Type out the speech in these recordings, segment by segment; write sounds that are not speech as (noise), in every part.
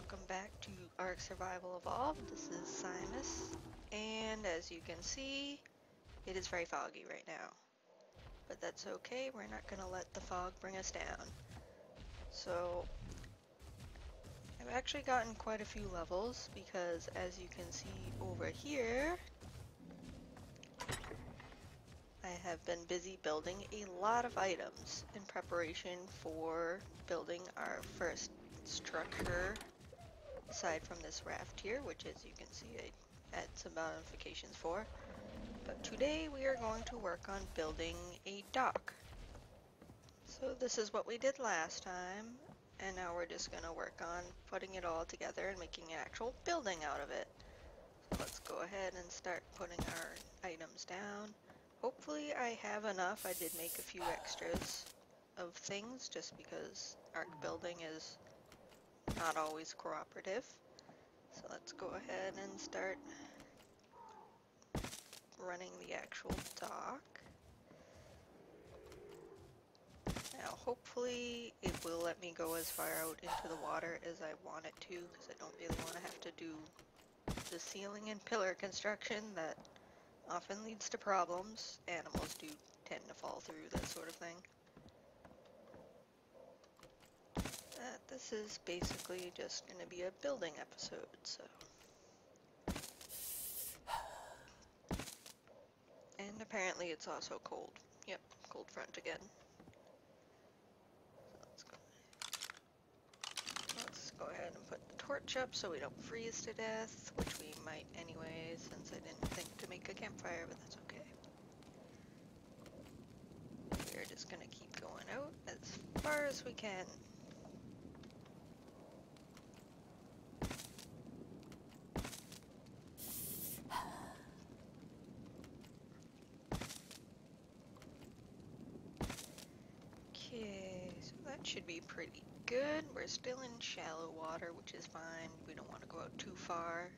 welcome back to Ark Survival Evolved. This is Cymas, and as you can see, it is very foggy right now. But that's okay, we're not going to let the fog bring us down. So, I've actually gotten quite a few levels, because as you can see over here, I have been busy building a lot of items in preparation for building our first structure aside from this raft here, which as you can see I had some modifications for. But today we are going to work on building a dock. So this is what we did last time, and now we're just going to work on putting it all together and making an actual building out of it. So let's go ahead and start putting our items down. Hopefully I have enough. I did make a few extras of things just because Ark building is not always cooperative. So let's go ahead and start running the actual dock. Now hopefully it will let me go as far out into the water as I want it to because I don't really want to have to do the ceiling and pillar construction that often leads to problems. Animals do tend to fall through, that sort of thing. Uh, this is basically just going to be a building episode, so... And apparently it's also cold. Yep, cold front again. Let's go ahead and put the torch up so we don't freeze to death, which we might anyway, since I didn't think to make a campfire, but that's okay. We're just gonna keep going out as far as we can. Okay, so that should be pretty good. We're still in shallow water, which is fine. We don't want to go out too far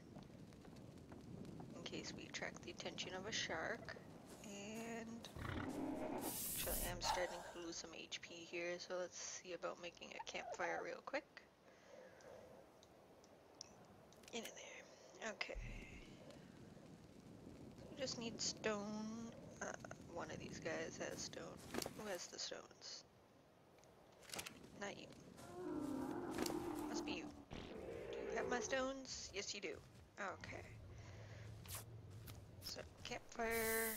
in case we attract the attention of a shark. And actually, I'm starting to lose some HP here, so let's see about making a campfire real quick. In there. Okay. We just need stone. Uh, one of these guys has stone. Who has the stones? Not you. Must be you. Do you have my stones? Yes, you do. Okay. So, campfire.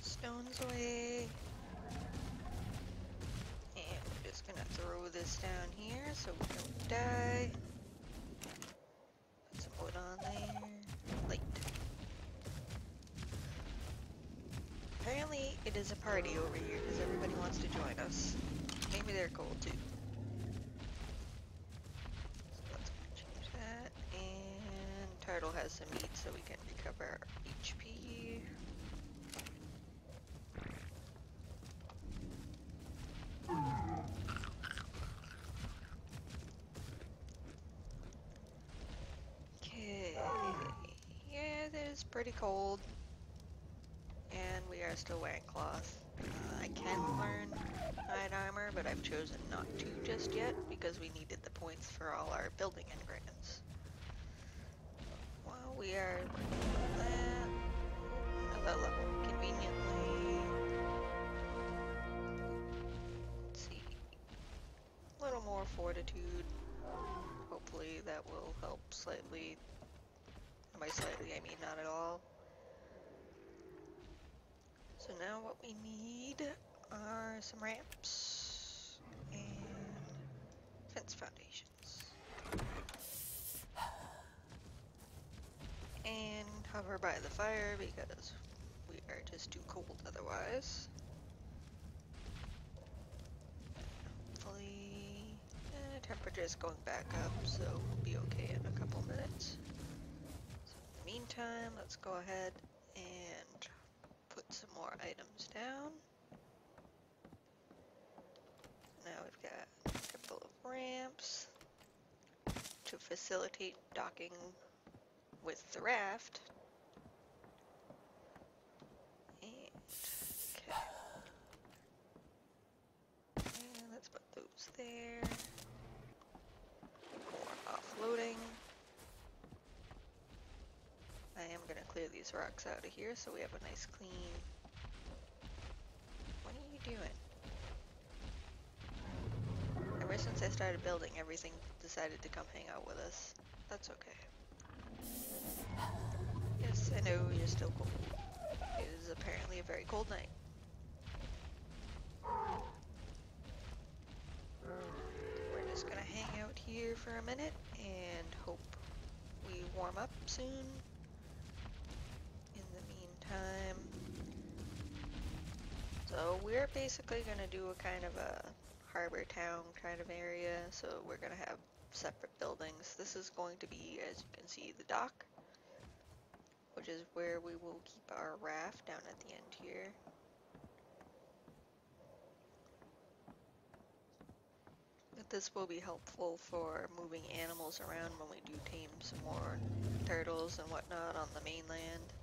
Stones away. And we're just gonna throw this down here so we don't die. Put some wood on there. Light. Apparently it is a party over here because everybody wants to join us. Maybe they're cold too. So let's change that. And Turtle has some meat so we can recover HP. Okay. Yeah, it is pretty cold. Chosen not to just yet because we needed the points for all our building engrams. While we are that, another level, conveniently. Let's see. A little more fortitude. Hopefully that will help slightly. And by slightly, I mean not at all. So now what we need are some ramps and fence foundations. And hover by the fire because we are just too cold otherwise. Hopefully, eh, temperature is going back up, so we'll be okay in a couple minutes. So in the meantime, let's go ahead and put some more items down. Now we've got a couple of ramps facilitate docking with the raft. And, okay. And let's put those there. More offloading. I am gonna clear these rocks out of here so we have a nice clean... What are you doing? Ever since I started building, everything decided to come hang out with us. That's okay. Yes, I know you're still cold. It is apparently a very cold night. We're just gonna hang out here for a minute and hope we warm up soon. In the meantime, so we're basically gonna do a kind of a harbor town kind of area. So we're gonna have separate buildings. This is going to be, as you can see, the dock, which is where we will keep our raft down at the end here. But this will be helpful for moving animals around when we do tame some more turtles and whatnot on the mainland.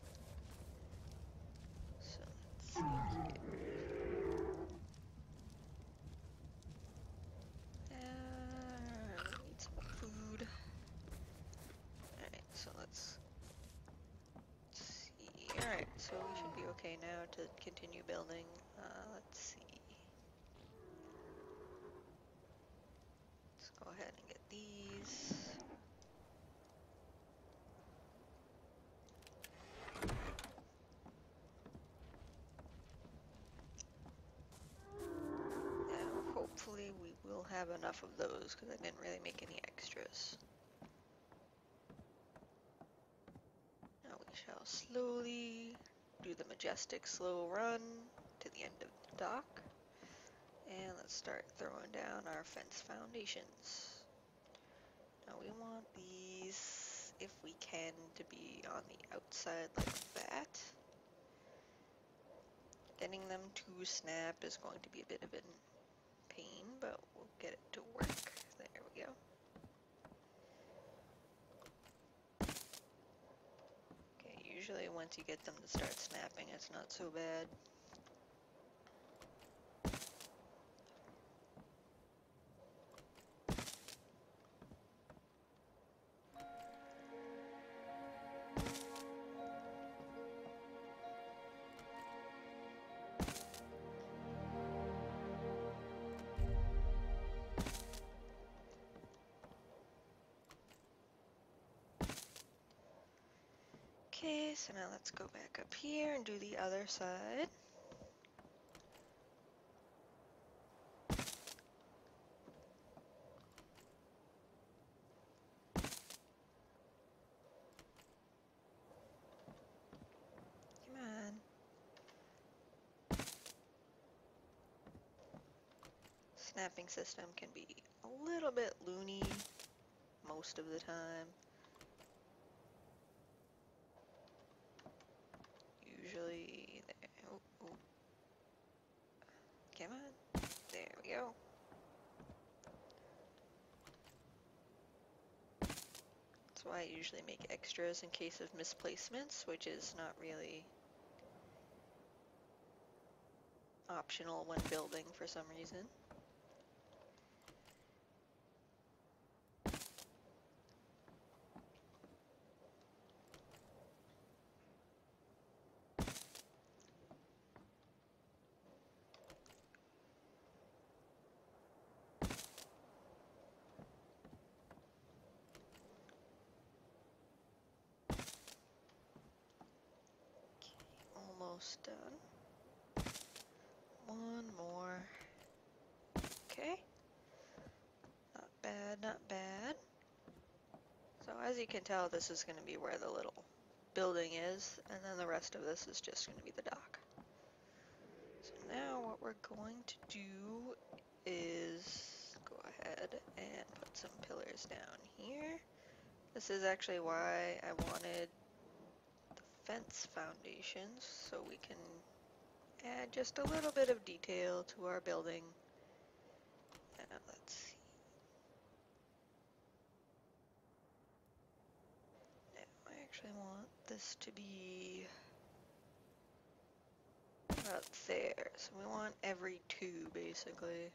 So let's see here. Uh, we need some food. Alright, so let's see. Alright, so we should be okay now to continue building. Uh, let's see. Let's go ahead and get these. Now, hopefully we will have enough of those because I didn't really make any extras. Now we shall slowly do the majestic slow run to the end of the dock. And let's start throwing down our fence foundations. Now we want these, if we can, to be on the outside like that. Getting them to snap is going to be a bit of a pain, but we'll get it to work. There we go. Okay, usually once you get them to start snapping, it's not so bad. So now let's go back up here and do the other side. Come on. Snapping system can be a little bit loony most of the time. usually there. Oh, oh. Come on. There we go. That's why I usually make extras in case of misplacements, which is not really optional when building for some reason. Done. One more. Okay. Not bad, not bad. So as you can tell, this is going to be where the little building is, and then the rest of this is just going to be the dock. So now what we're going to do is go ahead and put some pillars down here. This is actually why I wanted fence foundations so we can add just a little bit of detail to our building. Uh, let's see. I actually want this to be about there. So we want every two basically.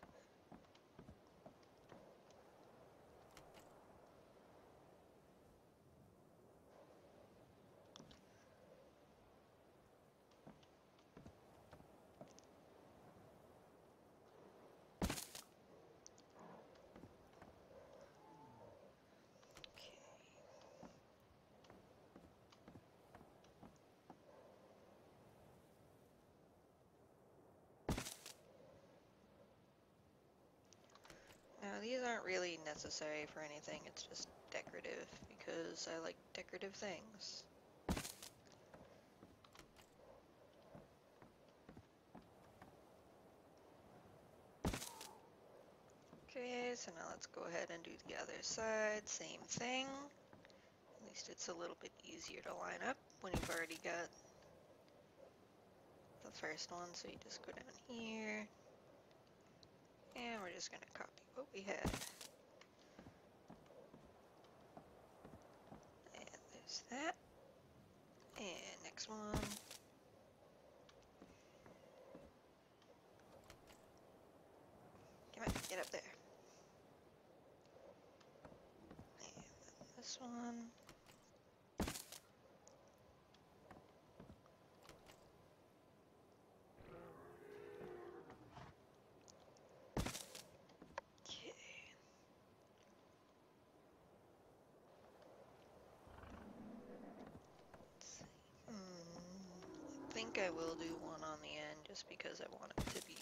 Aren't really necessary for anything, it's just decorative because I like decorative things. Okay, so now let's go ahead and do the other side, same thing. At least it's a little bit easier to line up when you've already got the first one, so you just go down here. And we're just gonna copy what we had. And there's that. And next one. Come on, get up there. And this one. Think I will do one on the end just because I want it to be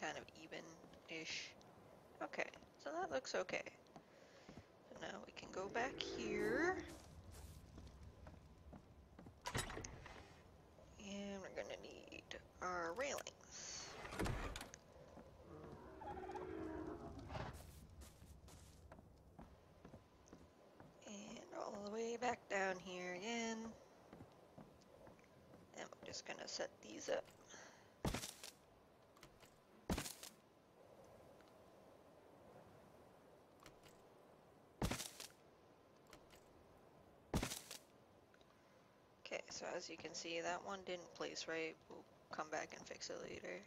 kind of even-ish. Okay, so that looks okay. So now we can go back here. And we're gonna need our railings. And all the way back down here again. And we're just gonna set these up. Okay, so as you can see, that one didn't place right. We'll come back and fix it later.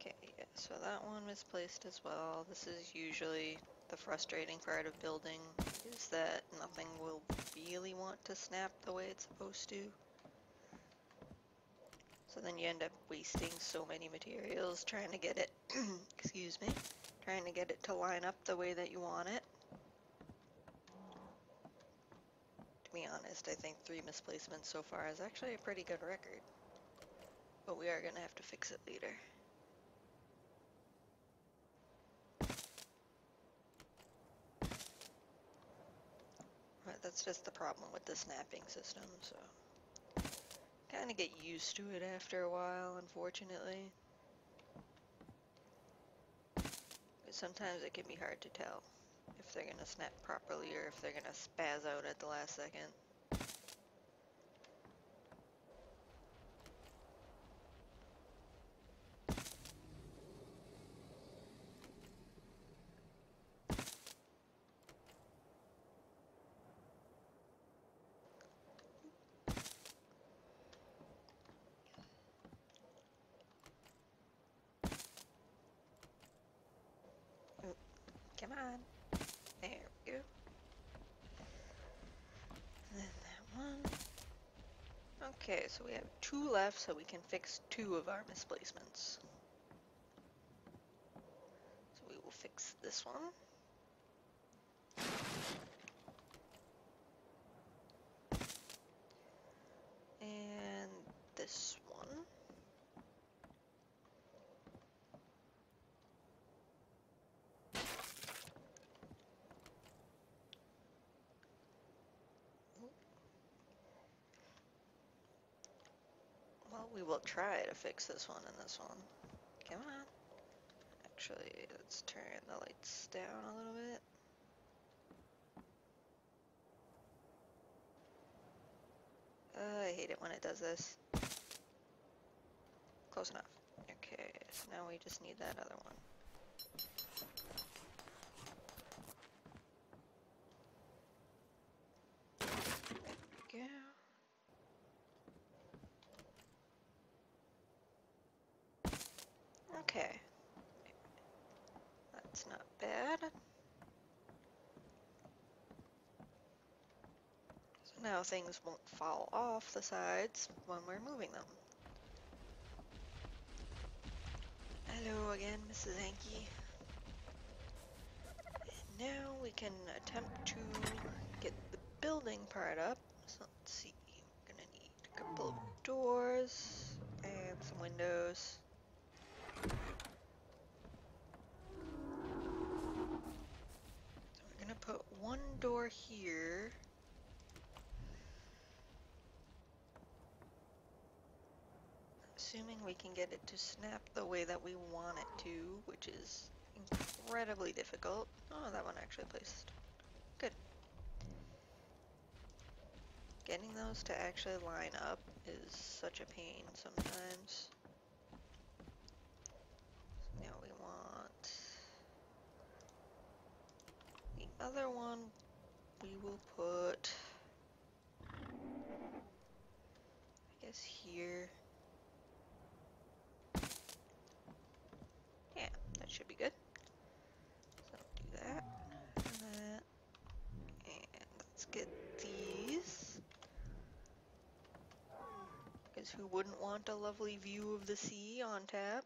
Okay, yeah, so that one misplaced as well. This is usually the frustrating part of building, is that nothing will really want to snap the way it's supposed to. So then you end up wasting so many materials trying to get it, (clears throat) excuse me, trying to get it to line up the way that you want it. To be honest, I think three misplacements so far is actually a pretty good record. But we are going to have to fix it later. But that's just the problem with the snapping system, so kind of get used to it after a while, unfortunately. But sometimes it can be hard to tell if they're gonna snap properly or if they're gonna spaz out at the last second. Come on. There we go. And then that one. Okay, so we have two left, so we can fix two of our misplacements. So we will fix this one. And this one. Well, we will try to fix this one and this one. Come on. Actually, let's turn the lights down a little bit. Uh, I hate it when it does this. Close enough. Okay, so now we just need that other one. There we go. Okay. That's not bad. Now things won't fall off the sides when we're moving them. Hello again, Mrs. Anki. And now we can attempt to get the building part up. So let's see, we're gonna need a couple of doors and some windows. So we're gonna put one door here. Assuming we can get it to snap the way that we want it to, which is incredibly difficult. Oh, that one actually placed. Good. Getting those to actually line up is such a pain sometimes. So now we want the other one we will put I guess here. Yeah, that should be good. So do that and that. And let's get these. Because who wouldn't want a lovely view of the sea on tap?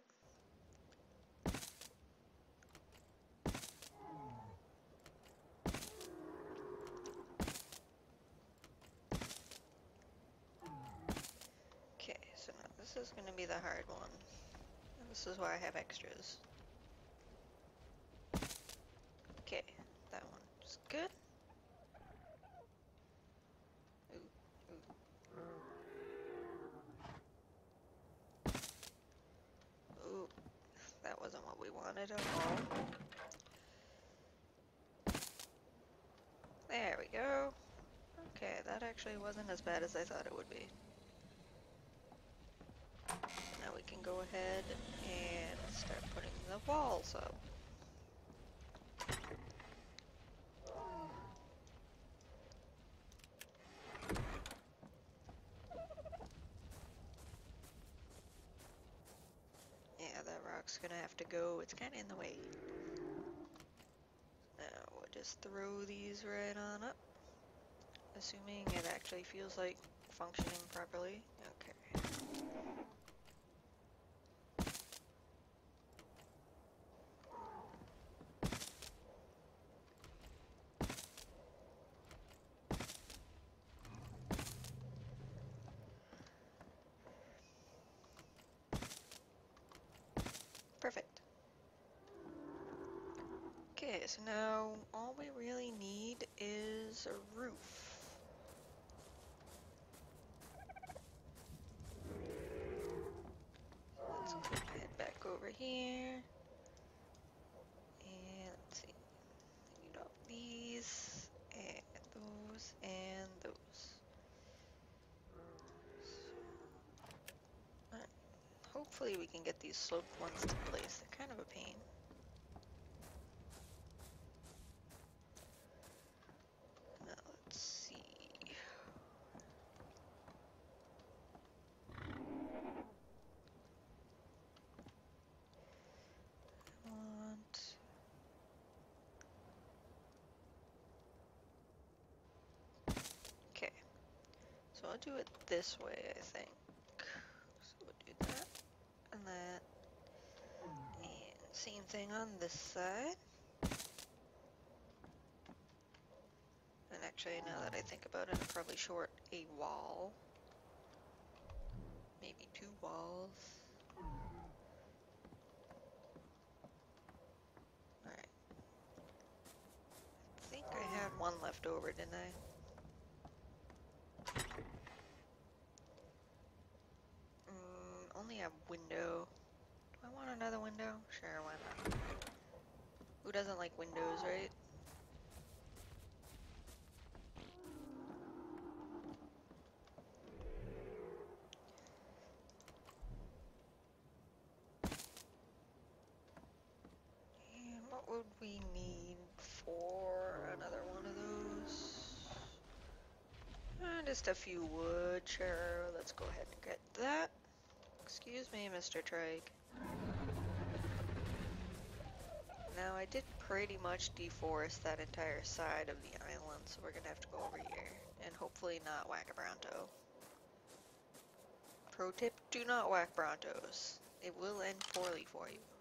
Okay, so now this is going to be the hard one. This is why I have extras. Okay, that one's good. Ooh, ooh. Ooh, that wasn't what we at all. There we go. Okay, that actually wasn't as bad as I thought it would be. Now we can go ahead and start putting the walls up. Yeah, that rock's gonna have to go. It's kind of in the way. Now we'll just throw these right on up. Assuming it actually feels like functioning properly. Okay. Perfect. Okay, so now all we really need is a roof. Let's head back over here. And let's see. Need all these, and those, and those. Alright. Hopefully we can get these sloped ones to place. They're kind of a pain. Now let's see. I want Okay. I'll do it this way, I think. So we'll do that and that. And same thing on this side. And actually, now that I think about it, I'm probably short a wall. Maybe two walls. Alright. I think I had one left over, didn't I? Only a window. Do I want another window? Sure, why not? Who doesn't like windows, right? And what would we need for another one of those? Uh, just a few wood, sure. Let's go ahead and get that. Excuse me, Mr. Trike. Now, I did pretty much deforest that entire side of the island, so we're gonna have to go over here. And hopefully not whack a Bronto. Pro tip, do not whack Brontos. It will end poorly for you.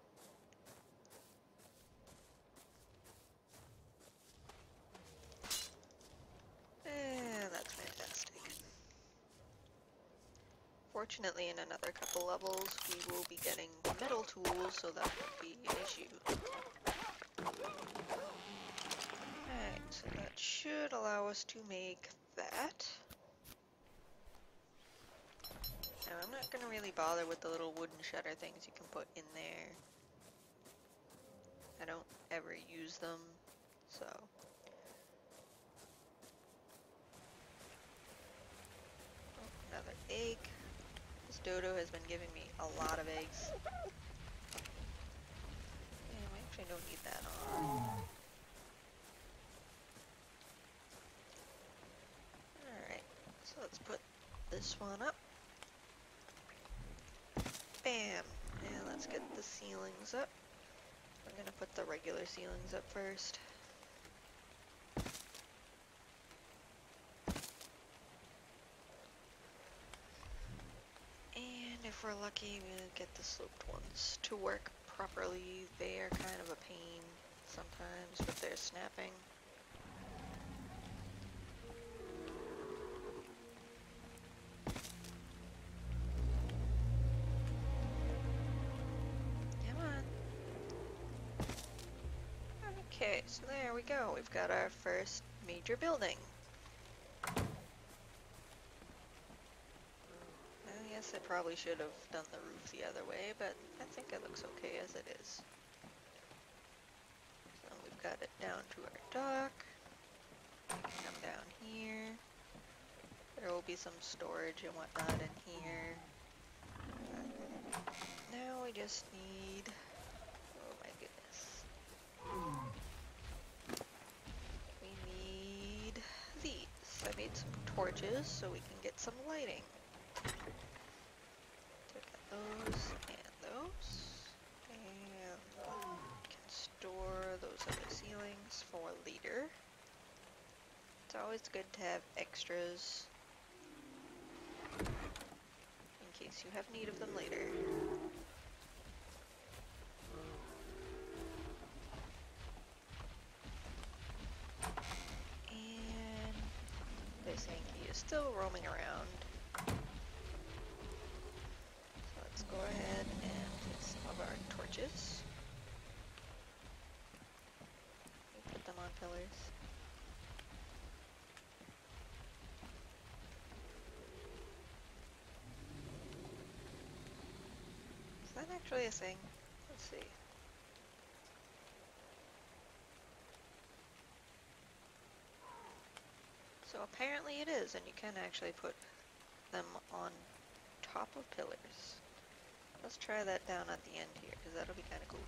Fortunately, in another couple levels, we will be getting metal tools, so that won't be an issue. Alright, so that should allow us to make that. Now, I'm not going to really bother with the little wooden shutter things you can put in there. I don't ever use them, so... Oh, another egg. This dodo has been giving me a lot of eggs. Yeah, we actually don't need that on. Alright, so let's put this one up. Bam! And let's get the ceilings up. I'm gonna put the regular ceilings up first. And if we're lucky, we'll get the sloped ones to work properly. They are kind of a pain sometimes with their snapping. Okay, so there we go. We've got our first major building. Well, yes, I probably should have done the roof the other way, but I think it looks okay as it is. So we've got it down to our dock. We can come down here. There will be some storage and whatnot in here. Now we just need... Oh my goodness. We need these. I made some torches so we can get some lighting. Those and those. And can store those other ceilings for later. It's always good to have extras in case you have need of them later. And this Yankee is still roaming around. So let's go ahead and take some of our torches. We put them on pillars. Is that actually a thing? Let's see. So apparently it is, and you can actually put them on top of pillars. Let's try that down at the end here, because that'll be kind of cool.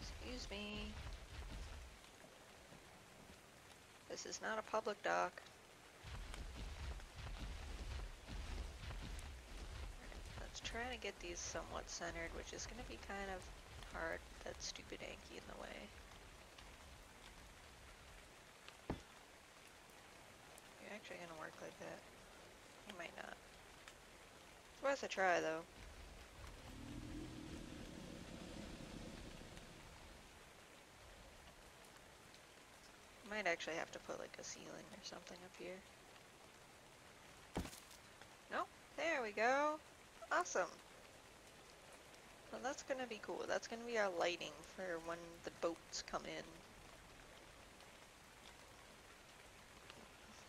Excuse me. This is not a public dock. Let's try to get these somewhat centered, which is going to be kind of hard. That stupid Anki in the way. You're actually going to work like that. You might not. It's worth a try, though. Might actually have to put like a ceiling or something up here. Nope, there we go. Awesome. Well, that's gonna be cool. That's gonna be our lighting for when the boats come in.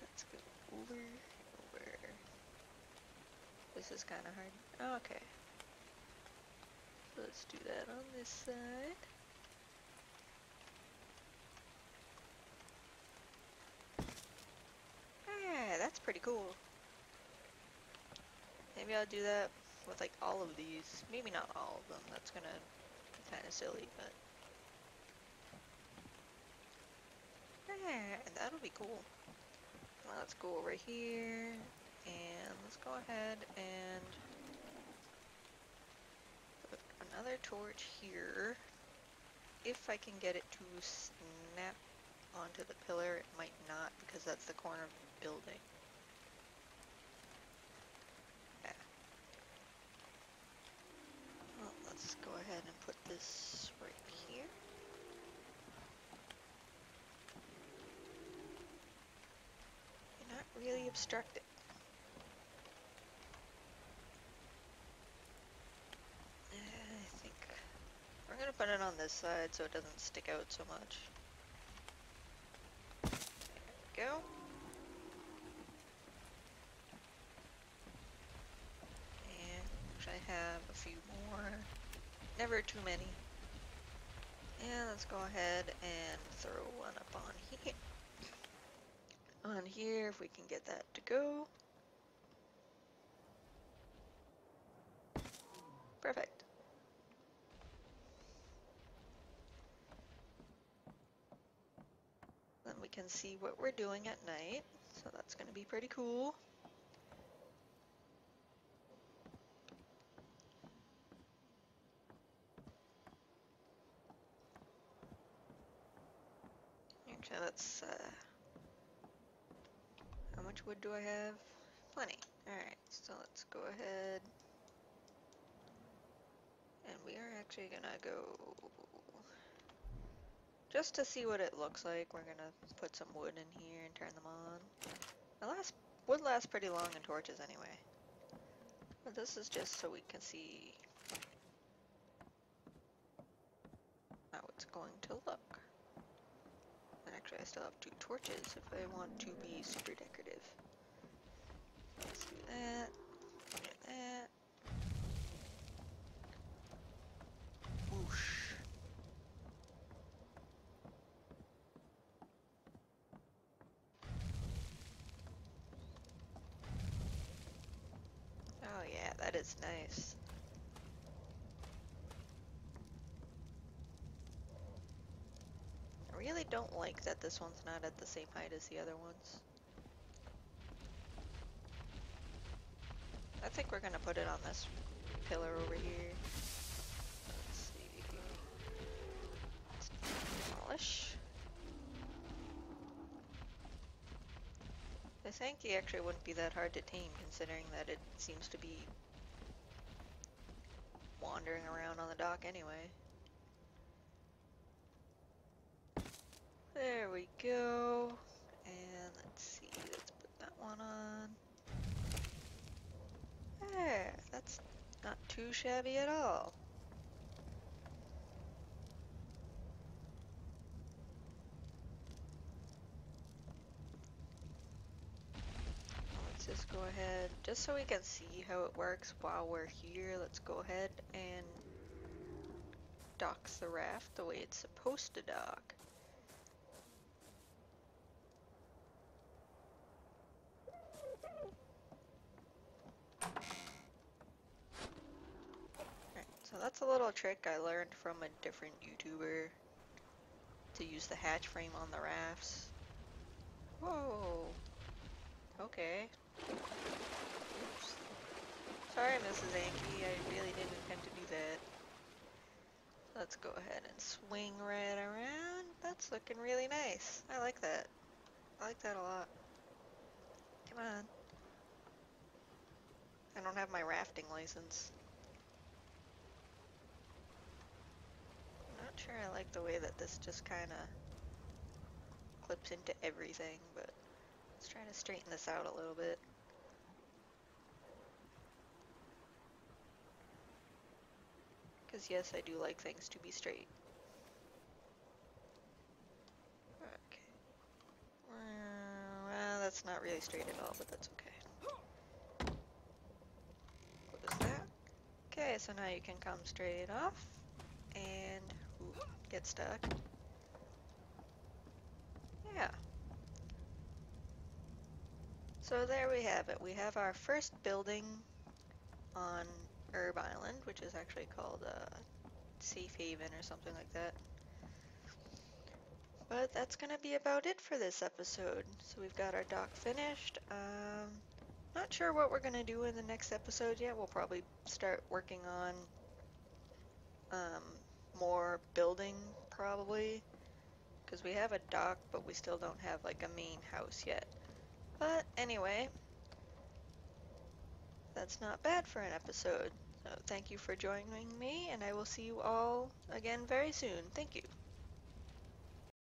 Let's go over, over. This is kind of hard. Oh, okay. Let's do that on this side. Ah, that's pretty cool. Maybe I'll do that with like all of these. Maybe not all of them. That's gonna be kind of silly, but yeah, that'll be cool. Let's go over here and let's go ahead and put another torch here. If I can get it to snap onto the pillar, it might not because that's the corner of the building. Yeah. Well, let's go ahead and put this right here. Really obstructing. Eh, I think we're gonna put it on this side so it doesn't stick out so much. There we go. And I have a few more. Never too many. And let's go ahead and throw one up on here. On here, if we can get that to go. Perfect. Then we can see what we're doing at night, so that's going to be pretty cool. Okay, let's, uh, much wood do I have? Plenty. Alright, so let's go ahead. And we are actually gonna go, just to see what it looks like, we're gonna put some wood in here and turn them on. The last, wood lasts pretty long in torches anyway. But this is just so we can see how it's going to look. I still have two torches if I want to be super decorative. Let's do that. Do that. Whoosh. Oh yeah, that is nice. I really don't like that this one's not at the same height as the other ones. I think we're gonna put it on this pillar over here. Let's see. Let's demolish. I think he actually wouldn't be that hard to tame considering that it seems to be wandering around on the dock anyway. There we go. And let's see, let's put that one on. There, that's not too shabby at all. Let's just go ahead, just so we can see how it works while we're here, let's go ahead and dock the raft the way it's supposed to dock. So that's a little trick I learned from a different YouTuber to use the hatch frame on the rafts. Whoa. Okay. Oops. Sorry, Mrs. Anki, I really didn't intend to do that. Let's go ahead and swing right around. That's looking really nice. I like that. I like that a lot. Come on. I don't have my rafting license. Sure I like the way that this just kind of clips into everything, but let's try to straighten this out a little bit. Because yes, I do like things to be straight. Okay. Well, uh, that's not really straight at all, but that's okay. Okay, so now you can come straight off. And get stuck. Yeah. So there we have it. We have our first building on Herb Island, which is actually called uh, Safe Haven or something like that. But that's going to be about it for this episode. So we've got our dock finished. Um, not sure what we're going to do in the next episode yet. We'll probably start working on um, more building probably. Because we have a dock but we still don't have like a main house yet. But anyway that's not bad for an episode. So thank you for joining me and I will see you all again very soon. Thank you